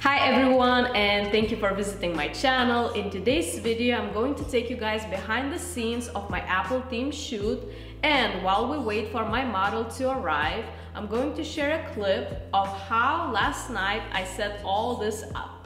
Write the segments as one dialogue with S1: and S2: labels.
S1: Hi everyone and thank you for visiting my channel. In today's video, I'm going to take you guys behind the scenes of my Apple theme shoot and while we wait for my model to arrive, I'm going to share a clip of how last night I set all this up.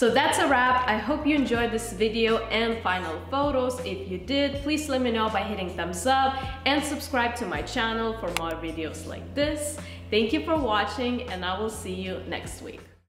S1: So that's a wrap. I hope you enjoyed this video and final photos. If you did, please let me know by hitting thumbs up and subscribe to my channel for more videos like this. Thank you for watching and I will see you next week.